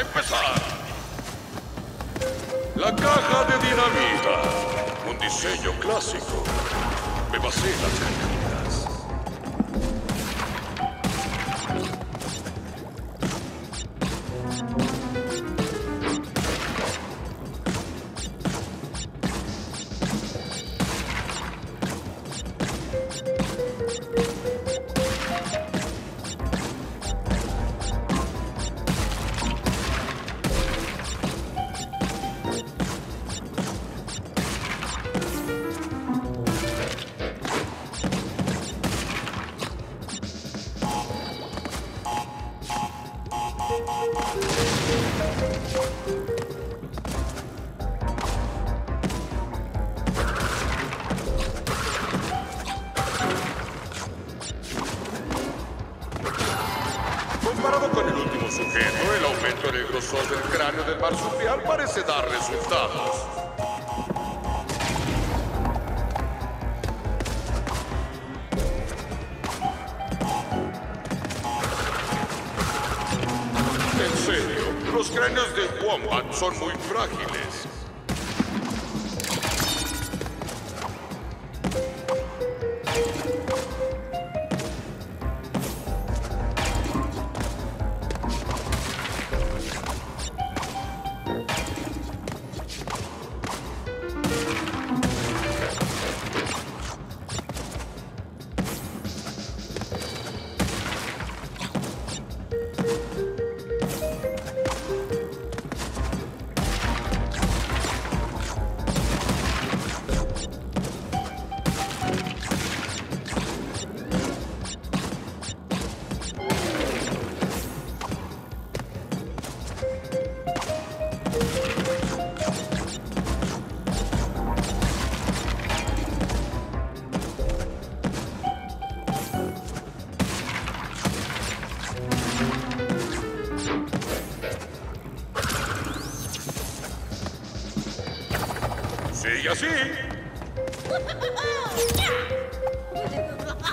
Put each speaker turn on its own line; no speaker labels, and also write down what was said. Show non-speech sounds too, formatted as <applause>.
empezar. La caja de dinamita. Un diseño clásico. Me basé Comparado con el último sujeto, el aumento en el grosor del cráneo del marsupial parece dar resultados. Serio, los cráneos de Wombat son muy frágiles. Sigue así. <laughs>